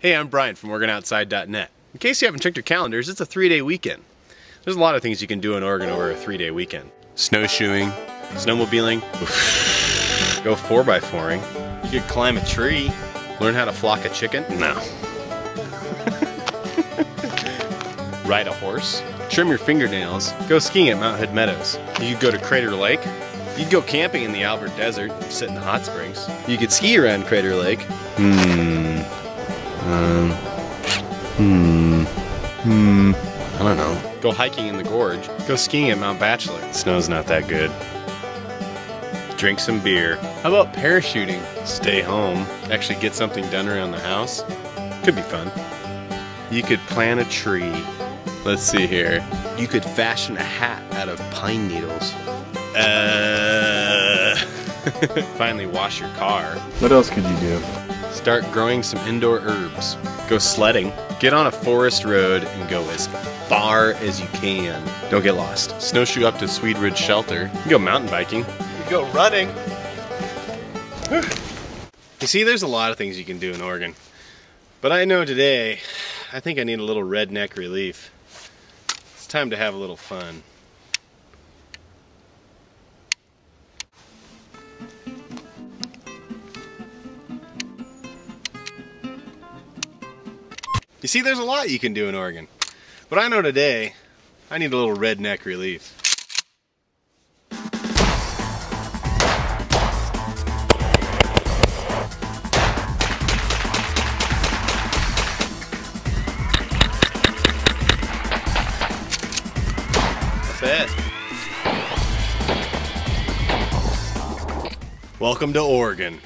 Hey, I'm Brian from OregonOutside.net. In case you haven't checked your calendars, it's a three-day weekend. There's a lot of things you can do in Oregon over a three-day weekend. Snowshoeing, snowmobiling, go 4x4ing. You could climb a tree, learn how to flock a chicken. No. Ride a horse, trim your fingernails, go skiing at Mount Hood Meadows. You could go to Crater Lake, you could go camping in the Alvord Desert, sit in the hot springs. You could ski around Crater Lake. Hmm. Um. Hmm. Hmm. I don't know. Go hiking in the gorge. Go skiing at Mount Bachelor. Snow's not that good. Drink some beer. How about parachuting? Stay home. Actually get something done around the house. Could be fun. You could plant a tree. Let's see here. You could fashion a hat out of pine needles. Uh. Finally wash your car. What else could you do? Start growing some indoor herbs. Go sledding. Get on a forest road and go as far as you can. Don't get lost. Snowshoe up to Swede Ridge Shelter. You go mountain biking. You go running. You see, there's a lot of things you can do in Oregon. But I know today, I think I need a little redneck relief. It's time to have a little fun. You see, there's a lot you can do in Oregon. But I know today, I need a little redneck relief. Welcome to Oregon.